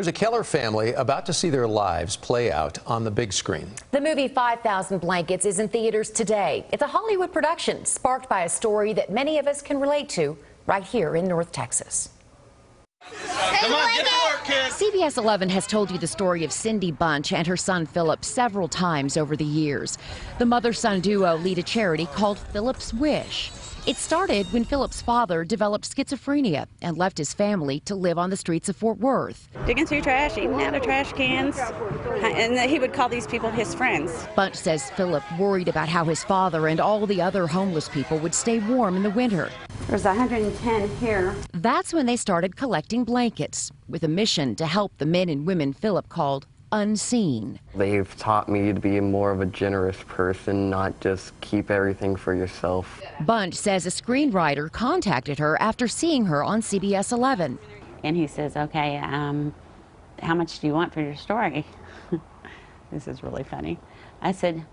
There's a Keller family about to see their lives play out on the big screen. The movie 5,000 Blankets is in theaters today. It's a Hollywood production sparked by a story that many of us can relate to right here in North Texas. Come on, get to work, kids. CBS 11 has told you the story of Cindy Bunch and her son Philip several times over the years. The mother son duo lead a charity called Philip's Wish. It started when Philip's father developed schizophrenia and left his family to live on the streets of Fort Worth. Digging through trash, eating out of trash cans, and he would call these people his friends. Bunch says Philip worried about how his father and all the other homeless people would stay warm in the winter. There's 110 here. That's when they started collecting blankets with a mission to help the men and women Philip called unseen. They've taught me to be more of a generous person, not just keep everything for yourself. Bunch says a screenwriter contacted her after seeing her on CBS 11. And he says, okay, um, how much do you want for your story? this is really funny. I said,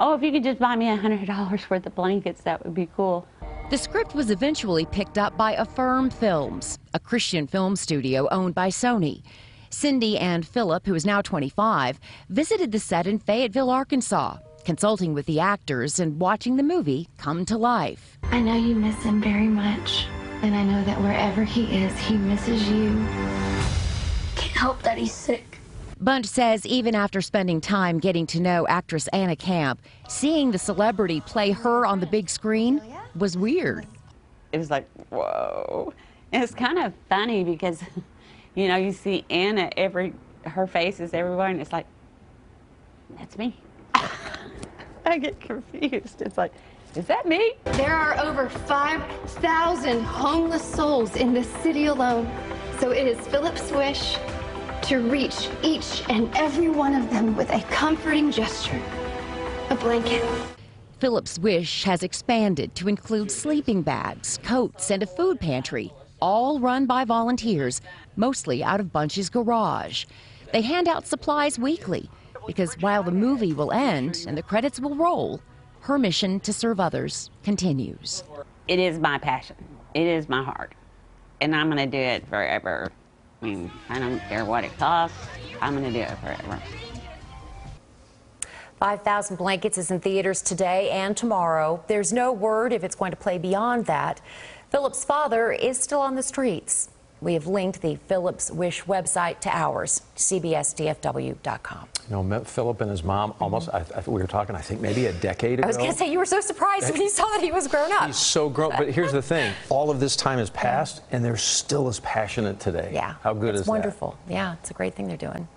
oh, if you could just buy me a $100 worth of blankets, that would be cool. The script was eventually picked up by Affirm Films, a Christian film studio owned by Sony. Cindy and Philip, who is now 25, visited the set in Fayetteville, Arkansas, consulting with the actors and watching the movie come to life. I know you miss him very much, and I know that wherever he is, he misses you. Can't help that he's sick. Bunch says even after spending time getting to know actress Anna Camp, seeing the celebrity play her on the big screen was weird. It was like, whoa. And it's kind of funny because you know, you see Anna every, her face is everywhere, and it's like, that's me. I get confused. It's like, is that me? There are over 5,000 homeless souls in this city alone. So it is Philip's wish to reach each and every one of them with a comforting gesture, a blanket. Philip's wish has expanded to include sleeping bags, coats, and a food pantry all run by volunteers, mostly out of Bunch's garage. They hand out supplies weekly because while the movie will end and the credits will roll, her mission to serve others continues. It is my passion. It is my heart. And I'm going to do it forever. I mean, I don't care what it costs. I'm going to do it forever. 5,000 Blankets is in theaters today and tomorrow. There's no word if it's going to play beyond that. Philip's father is still on the streets. We have linked the Philip's Wish website to ours, cbsdfw.com. You know, Philip and his mom almost, I, I, we were talking, I think maybe a decade ago. I was going to say, you were so surprised when you saw that he was grown up. He's so grown. But here's the thing all of this time has passed, and they're still as passionate today. Yeah. How good it's is wonderful. that? Wonderful. Yeah, it's a great thing they're doing.